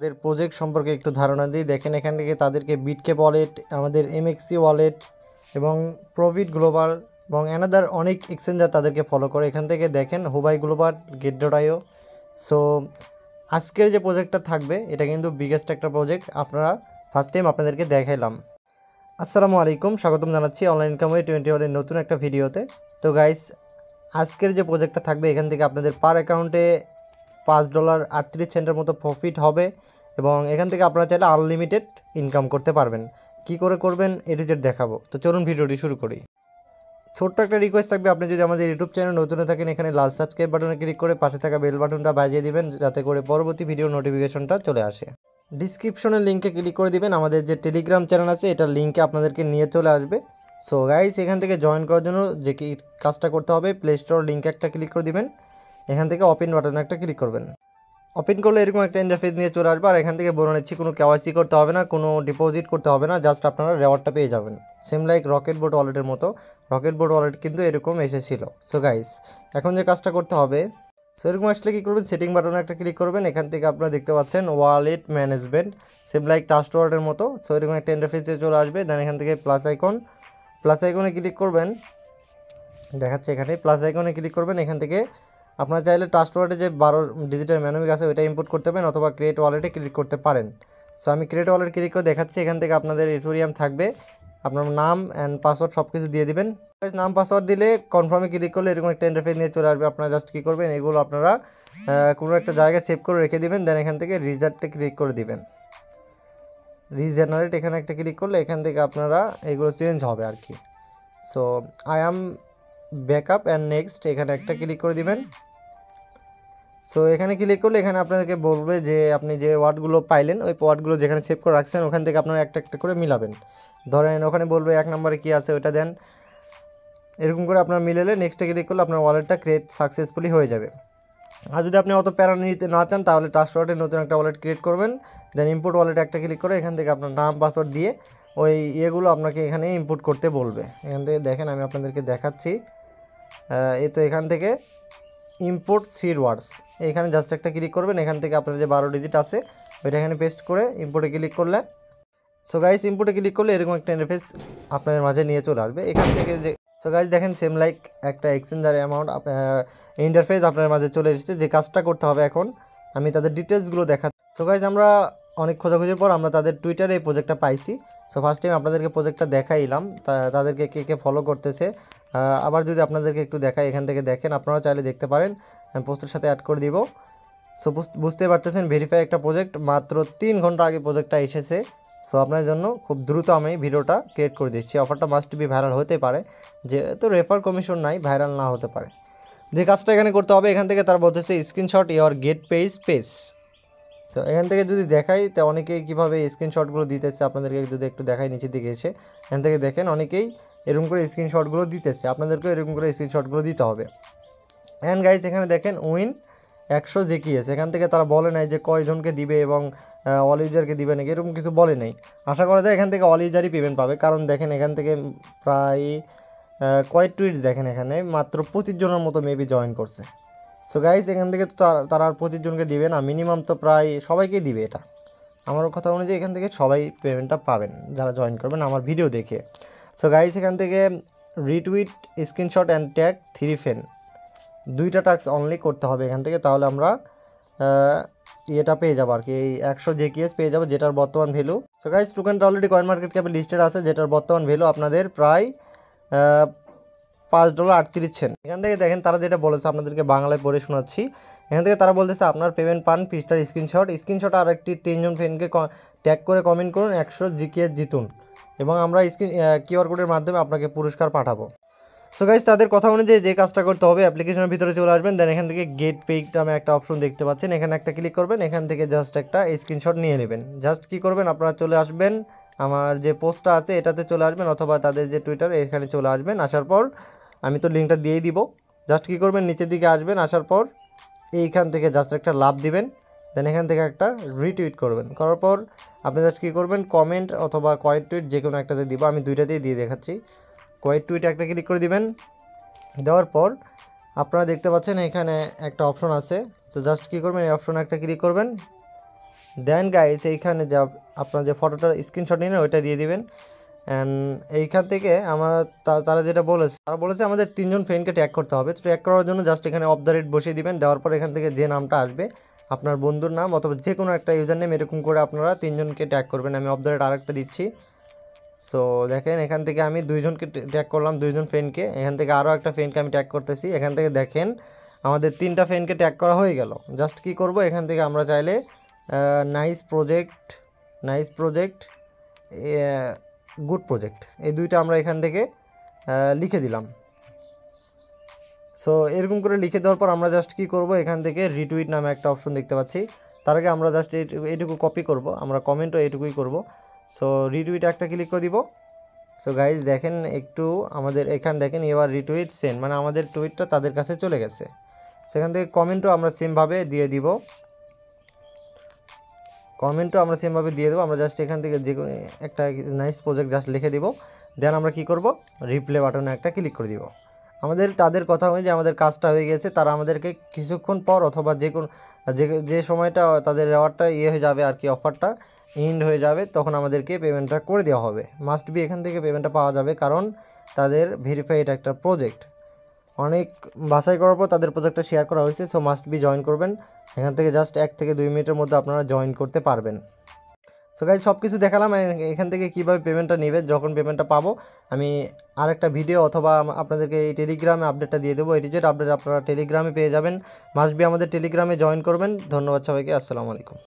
তাদের প্রজেক্ট সম্পর্কে একটু ধারণা দিই। দেখেন এখান থেকে তাদেরকে বিটকে ওয়ালেট আমাদের এমএক্সি ওয়ালেট এবং প্রভিট গ্লোবাল এবং অ্যানাদার অনেক এক্সচেঞ্জার তাদেরকে ফলো করে। এখান থেকে দেখেন হুবাই গ্লোবাল আইও সো আজকের যে প্রজেক্টটা থাকবে, এটা কিন্তু বিগেস্ট একটা প্রজেক্ট আপনারা ফার্স্ট টাইম আপনাদেরকে দেখাইলাম। আসসালামু আলাইকুম, স্বাগতম জানাচ্ছি অনলাইন ইনকাম ওয়ে টোয়েন্টি ওয়ানের নতুন একটা ভিডিওতে তো গাইস আজকের যে প্রজেক্টটা থাকবে, এখান থেকে আপনাদের পার অ্যাকাউন্টে পাঁচ ডলার আটত্রিশ সেন্টের মতো প্রফিট হবে এবং এখান থেকে আপনারা চাইলে আনলিমিটেড ইনকাম করতে পারবেন। কি করে করবেন এডিটেড দেখাবো। তো চলুন ভিডিওটি শুরু করি। ছোট্ট একটা রিকোয়েস্ট থাকবে, আপনি যদি আমাদের ইউটিউব চ্যানেল নতুন থাকেন, এখানে লাল সাবস্ক্রাইব বাটনে ক্লিক করে পাশে থাকা বেল বাটনটা বাজিয়ে দিবেন, যাতে করে পরবর্তী ভিডিও নোটিফিকেশনটা চলে আসে। ডিসক্রিপশনের লিঙ্কে ক্লিক করে দিবেন, আমাদের যে টেলিগ্রাম চ্যানেল আছে এটার লিঙ্কে আপনাদেরকে নিয়ে চলে আসবে। সো গাইস এখান থেকে জয়েন করার জন্য যে কি কাজটা করতে হবে প্লে স্টোর লিঙ্কে একটা ক্লিক করে দিবেন। এখান থেকে ওপেন বাটনে একটা ক্লিক করবেন। ওপেন করলে এরকম একটা ইন্টারফেস নিয়ে চলে আসবে, আর এখান থেকে বলে নিচ্ছি, কোনো কেওয়াইসি করতে হবে না, কোনো ডিপোজিট করতে হবে না জাস্ট আপনারা রেওয়ার্ডটা পেয়ে যাবেন। সেম লাইক রকেট বোর্ড ওয়ালেটের মতো। রকেট বোর্ড ওয়ালেট কিন্তু এরকম এসেছিল। সো গাইস এখন যে কাজটা করতে হবে সো এরকম আসলে কী করবেন সেটিং বাটনে একটা ক্লিক করবেন, এখান থেকে আপনারা দেখতে পাচ্ছেন wallet management same like Trust ওয়ার্ডের মতো। সো এরকম একটা ইন্টারফেসে চলে আসবে দেন এখান থেকে প্লাস আইকন প্লাস আইকনে ক্লিক করবেন, দেখাচ্ছে এখানে প্লাস আইকনে ক্লিক করবেন, এখান থেকে আপনারা চাইলে ট্রাস্ট ওয়ালেটে যে বারো ডিজিটাল ম্যানুমিক আছে, ওইটা ইম্পোর্ট করতে পারেন অথবা ক্রিয়েট ওয়ালেটে ক্লিক করতে পারেন। সো আমি ক্রিয়েট ওয়ালেট ক্লিক করে দেখাচ্ছি, এখান থেকে আপনাদের ইথোরিয়াম থাকবে। আপনার নাম অ্যান্ড পাসওয়ার্ড সব কিছু দিয়ে দিবেন। নাম পাসওয়ার্ড দিলে কনফার্মে ক্লিক করলে এরকম একটা ইন্টারফেস নিয়ে চলে আসবে। আপনারা জাস্ট কী করবেন, এগুলো আপনারা কোনো একটা জায়গায় সেভ করে রেখে দেবেন দেন এখান থেকে রিজার্টে ক্লিক করে দিবেন। রিজেনারেট এখানে একটা ক্লিক করলে এখান থেকে আপনারা এগুলো চেঞ্জ হবে আর কি। So I am backup and next এখানে একটা ক্লিক করে দিবেন। সো এখানে ক্লিক করলে এখানে আপনাদেরকে বলবে যে আপনি যে ওয়ার্ডগুলো পাইলেন, ওই ওয়ার্ডগুলো যেখানে সেভ করে রাখছেন, ওখান থেকে আপনারা একটা একটা করে মিলাবেন। ধরেন ওখানে বলবে এক নম্বরে কী আছে ওটা দেন। এরকম করে আপনার মিলেলে নেক্সটে ক্লিক করলে আপনার ওয়ালেটটা ক্রিয়েট সাকসেসফুলি হয়ে যাবে। আর যদি আপনি অত প্যারা নিতে না চান, তাহলে ট্রাস্ট ওয়ালেটে নতুন একটা ওয়ালেট ক্রিয়েট করবেন। দেন ইম্পোর্ট ওয়ালেটে একটা ক্লিক করে এখান থেকে আপনার নাম পাসওয়ার্ড দিয়ে ওই ইয়েগুলো আপনাকে এখানে ইম্পোর্ট করতে বলবে। এখান থেকে দেখেন আমি আপনাদেরকে দেখাচ্ছি। এই তো এখান থেকে ইম্পোর্ট সিড ওয়ার্ডস এখানে জাস্ট একটা ক্লিক করবেন, এখান থেকে আপনার যে বারো ডিজিট আছে, ওইটা এখানে পেস্ট করে ইম্পোর্টে ক্লিক করলে। সো গাইস ইম্পোর্টে ক্লিক করলে এরকম একটা ইন্টারফেস আপনাদের মাঝে নিয়ে চলে আসবে। এখান থেকে যে সো গাইস দেখেন সেম লাইক একটা এক্সচেঞ্জার অ্যামাউন্ট ইন্টারফেস আপনার মাঝে চলে এসেছে। যে কাজটা করতে হবে এখন, আমি তাদের ডিটেলসগুলো দেখা সো গাইস আমরা অনেক খোঁজাখুঁজির পর আমরা তাদের টুইটারে এই প্রজেক্টটা পাইছি। সো ফার্স্ট টাইম আপনাদেরকে প্রজেক্টটা দেখাইলাম। তাদেরকে কে কে ফলো করতেছে আবার যদি আপনাদেরকে একটু দেখাই, এখান থেকে দেখেন, আপনারাও চাইলে দেখতে পারেন। আমি পোস্টের সাথে অ্যাড করে দিব। সো বুঝতে পারতেছেন ভেরিফাই একটা প্রজেক্ট মাত্র তিন ঘণ্টা আগে প্রজেক্টটা এসেছে। সো আপনার জন্য খুব দ্রুত আমি ভিডিওটা ক্রিয়েট করে দিচ্ছি। অফারটা মাস্ট বি ভাইরাল হতে পারে। যেহেতু রেফার কমিশন নাই ভাইরাল না হতে পারে। যে কাজটা এখানে করতে হবে, এখান থেকে তার বলতেছে screenshot your get page page so এখান থেকে যদি দেখাই, তো অনেকেই কীভাবে স্ক্রিনশটগুলো দিতেছে, আপনাদেরকে যদি একটু দেখাই, নিচের দিকে এসে। এখান থেকে দেখেন, অনেকেই এরকম করে স্ক্রিনশটগুলো দিতেছে। আপনাদেরকেও এরকম করে স্ক্রিনশটগুলো দিতে হবে। অ্যান্ড গাইজ এখানে দেখেন উইন একশো জেকিয়েস এখান থেকে তারা বলে নাই যে কয়জনকে দিবে এবং অল ইউজারকে দিবে নাকি, এরকম কিছু বলে নাই। আশা করা যায় এখান থেকে অল ইউজারই পেমেন্ট পাবে। কারণ দেখেন এখান থেকে প্রায় কয়েক টুইট দেখেন এখানে, মাত্র পঁচিশ জনের মতো মেবি জয়েন করছে। সো গাইজ এখান থেকে তো, তারা- তারা আর পঁচিশ জনকে দিবে না। মিনিমাম তো প্রায় সবাইকেই দিবে এটা। আমার কথা অনুযায়ী এখান থেকে সবাই পেমেন্টটা পাবেন, যারা জয়েন করবেন আমার ভিডিও দেখে। সো গাইজ এখান থেকে retweet screenshot and tag three ফেন দুইটা টাস্ক অনলি করতে হবে এখান থেকে, তাহলে আমরা ইয়েটা পেয়ে যাব আর কি। এই একশো জেকিএস পেয়ে যাব, যেটার বর্তমান ভ্যালু সো গাইজ টোকেনটা অলরেডি কয়েন মার্কেট ক্যাপে লিস্টেড আছে, যেটার বর্তমান ভ্যালু আপনাদের প্রায় পাঁচ ডলার আটত্রিশ সেন্ট এখান থেকে দেখেন, তারা যেটা বলেছে, আপনাদেরকে বাংলায় পড়ে শোনাচ্ছি। এখান থেকে তারা বলতেছে, আপনার পেমেন্ট পান পিসটার স্ক্রিনশট স্ক্রিনশট আর একটি তিনজন ফ্রেন্ডকে ট্যাগ করে কমেন্ট করুন, একশো জিকিএস জিতুন। এবং আমরা স্ক্রিন কিউআর কোডের মাধ্যমে আপনাকে পুরস্কার পাঠাবো। সো গাইজ তাদের কথা অনুযায়ী যে কাজটা করতে হবে অ্যাপ্লিকেশনের ভিতরে চলে আসবেন দেন এখান থেকে গেট পেইড নামে একটা অপশন দেখতে পাচ্ছেন। এখানে একটা ক্লিক করবেন, এখান থেকে জাস্ট একটা স্ক্রিনশট নিয়ে নেবেন। জাস্ট কি করবেন? আপনারা চলে আসবেন, আমার যে পোস্টটা আছে, এটাতে চলে আসবেন, অথবা তাদের যে টুইটার এখানে চলে আসবেন। আসার পর আমি তো লিঙ্কটা দিয়েই দিব। জাস্ট কি করবেন? নিচের দিকে আসবেন, আসার পর এইখান থেকে জাস্ট একটা লাভ দিবেন। দেন এখান থেকে একটা রিটুইট করবেন। করার পর আপনি জাস্ট কী করবেন? কমেন্ট অথবা কয়েক টুইট যে কোনো একটাতে দিব। আমি দুইটাতেই দিয়ে দেখাচ্ছি। কয়েক টুইট একটা ক্লিক করে দিবেন। দেওয়ার পর আপনারা দেখতে পাচ্ছেন এখানে একটা অপশন আছে। তো জাস্ট কী করবেন? এই অপশনে একটা ক্লিক করবেন। দেন গাইস এইখানে যা আপনার যে ফটোটা স্ক্রিনশট নিন ওইটা দিয়ে দিবেন। অ্যান্ড এইখান থেকে আমার তারা যেটা বলেছে, তারা বলেছে আমাদের তিনজন ফ্রেন্ডকে ট্যাগ করতে হবে। তো ট্যাগ করার জন্য জাস্ট এখানে অফ দ্য রেট বসিয়ে দিবেন। দেওয়ার পর এখান থেকে যে নামটা আসবে আপনার বন্ধুর নাম অথবা যে কোনো একটা ইউজার নেম এরকম করে আপনারা তিনজনকে ট্যাগ করবেন। আমি অফ দ্য রেট আরেকটা দিচ্ছি। সো দেখেন, এখান থেকে আমি দুইজনকে ট্যাগ করলাম, দুইজন ফ্রেন্ডকে এখান থেকে আরও একটা ফ্রেন্ডকে আমি ট্যাগ করতেছি। এখান থেকে দেখেন, আমাদের তিনটা ফ্রেন্ডকে ট্যাগ করা হয়ে গেল। জাস্ট কি করব? এখান থেকে আমরা চাইলে nice project nice project good project এই দুইটা আমরা এখান থেকে লিখে দিলাম। সো এরকম করে লিখে দেওয়ার পর আমরা জাস্ট কি করব? এখান থেকে রিটুইট নামে একটা অপশন দেখতে পাচ্ছি। তার আগে আমরা জাস্ট এইটুকু কপি করব। আমরা কমেন্টও এইটুকুই করব। সো রিটুইট একটা ক্লিক করে দিব। সো গাইজ দেখেন একটু আমাদের এখান দেখেন, এবার রিটুইট সেন মানে আমাদের টুইটটা তাদের কাছে চলে গেছে। সেখান থেকে কমেন্টও আমরা সেমভাবে দিয়ে দিব। কমেন্টও আমরা সেমভাবে দিয়ে দেবো। আমরা জাস্ট এখান থেকে যে একটা নাইস প্রজেক্ট জাস্ট লিখে দিব। দেন আমরা কি করব? রিপ্লে বাটনে একটা ক্লিক করে দিব। আমাদের, তাদের কথা যে আমাদের কাজটা হয়ে গেছে, তারা আমাদেরকে কিছুক্ষণ পর অথবা যে কোনো, যে যে সময়টা তাদের রেওয়ারটা ইয়ে হয়ে যাবে আর কি অফারটা এন্ড হয়ে যাবে, তখন আমাদেরকে পেমেন্টটা করে দেওয়া হবে। মাস্ট বি এখান থেকে পেমেন্টটা পাওয়া যাবে কারণ তাদের ভেরিফাইড একটা প্রজেক্ট অনেক বাছাই করার পর তাদের প্রজেক্টটা শেয়ার করা হয়েছে সো মাস্ট বি জয়েন করবেন। এখান থেকে জাস্ট এক থেকে দুই মিনিটের মধ্যে আপনারা জয়েন করতে পারবেন। সো গাইজ সব কিছু দেখালাম এখান থেকে কীভাবে পেমেন্টটা নেবে, যখন পেমেন্টটা পাবো, আমি আরেকটা ভিডিও অথবা আপনাদেরকে এই টেলিগ্রামে আপডেটটা দিয়ে দেবো। এটি যেটা আপডেট আপনারা টেলিগ্রামে পেয়ে যাবেন। মাস্ট বি আমাদের টেলিগ্রামে জয়েন করবেন। ধন্যবাদ সবাইকে। আসসালামু আলাইকুম।